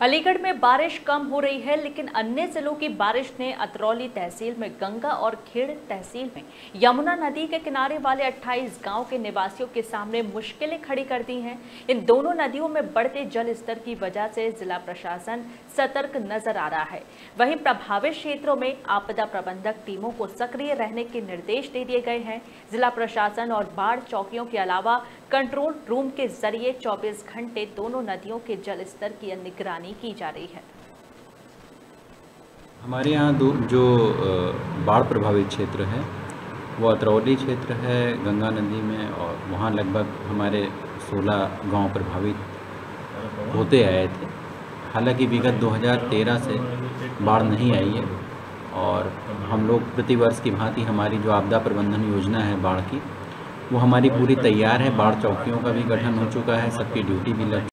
अलीगढ़ में बारिश कम हो रही है, लेकिन अन्य जिलों की बारिश ने अतरौली तहसील में गंगा और खेड़ तहसील में यमुना नदी के किनारे वाले 28 गाँव के निवासियों के सामने मुश्किलें खड़ी कर दी हैं। इन दोनों नदियों में बढ़ते जल स्तर की वजह से जिला प्रशासन सतर्क नज़र आ रहा है। वहीं प्रभावित क्षेत्रों में आपदा प्रबंधक टीमों को सक्रिय रहने के निर्देश दे दिए गए हैं। जिला प्रशासन और बाढ़ चौकियों के अलावा कंट्रोल रूम के ज़रिए 24 घंटे दोनों नदियों के जल स्तर की निगरानी की जा रही है। हमारे यहाँ जो बाढ़ प्रभावित क्षेत्र है, वो अतरौली क्षेत्र है, गंगा नदी में, और वहाँ लगभग हमारे 16 गाँव प्रभावित होते आए थे। हालाँकि विगत 2013 से बाढ़ नहीं आई है, और हम लोग प्रतिवर्ष की भांति हमारी जो आपदा प्रबंधन योजना है बाढ़ की वो हमारी पूरी तैयार है, बाढ़ चौकियों का भी गठन हो चुका है, सबकी ड्यूटी भी लग